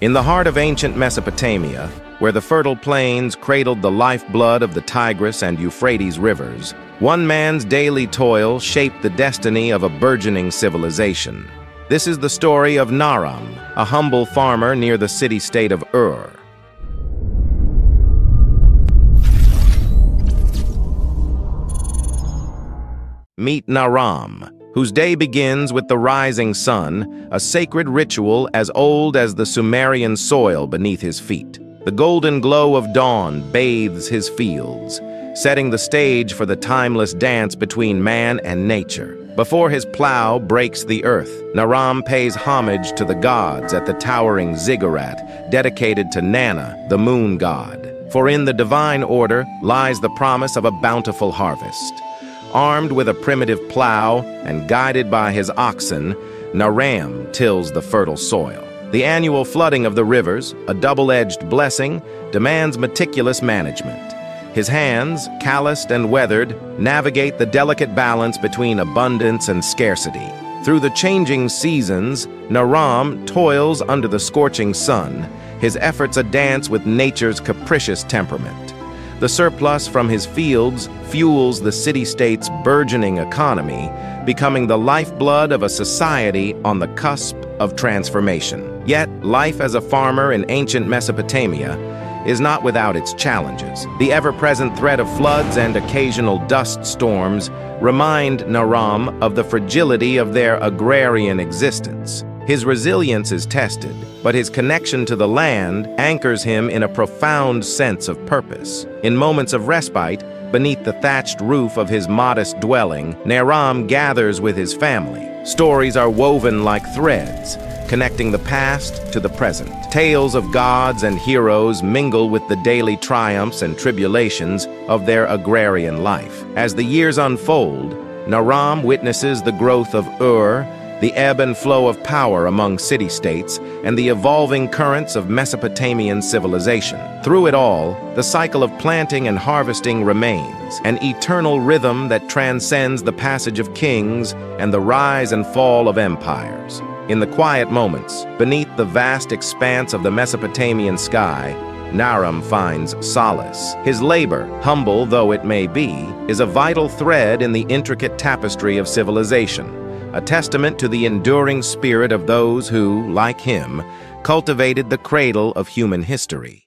In the heart of ancient Mesopotamia, where the fertile plains cradled the lifeblood of the Tigris and Euphrates rivers, one man's daily toil shaped the destiny of a burgeoning civilization. This is the story of Naram, a humble farmer near the city-state of Ur. Meet Naram, whose day begins with the rising sun, a sacred ritual as old as the Sumerian soil beneath his feet. The golden glow of dawn bathes his fields, setting the stage for the timeless dance between man and nature. Before his plow breaks the earth, Naram pays homage to the gods at the towering ziggurat dedicated to Nanna, the moon god. For in the divine order lies the promise of a bountiful harvest. Armed with a primitive plow and guided by his oxen, Naram tills the fertile soil. The annual flooding of the rivers, a double-edged blessing, demands meticulous management. His hands, calloused and weathered, navigate the delicate balance between abundance and scarcity. Through the changing seasons, Naram toils under the scorching sun, his efforts a dance with nature's capricious temperament. The surplus from his fields fuels the city-state's burgeoning economy, becoming the lifeblood of a society on the cusp of transformation. Yet, life as a farmer in ancient Mesopotamia is not without its challenges. The ever-present threat of floods and occasional dust storms remind Naram of the fragility of their agrarian existence. His resilience is tested, but his connection to the land anchors him in a profound sense of purpose. In moments of respite, beneath the thatched roof of his modest dwelling, Naram gathers with his family. Stories are woven like threads, connecting the past to the present. Tales of gods and heroes mingle with the daily triumphs and tribulations of their agrarian life. As the years unfold, Naram witnesses the growth of Ur, the ebb and flow of power among city-states, and the evolving currents of Mesopotamian civilization. Through it all, the cycle of planting and harvesting remains, an eternal rhythm that transcends the passage of kings and the rise and fall of empires. In the quiet moments, beneath the vast expanse of the Mesopotamian sky, Naram finds solace. His labor, humble though it may be, is a vital thread in the intricate tapestry of civilization a testament to the enduring spirit of those who, like him, cultivated the cradle of human history.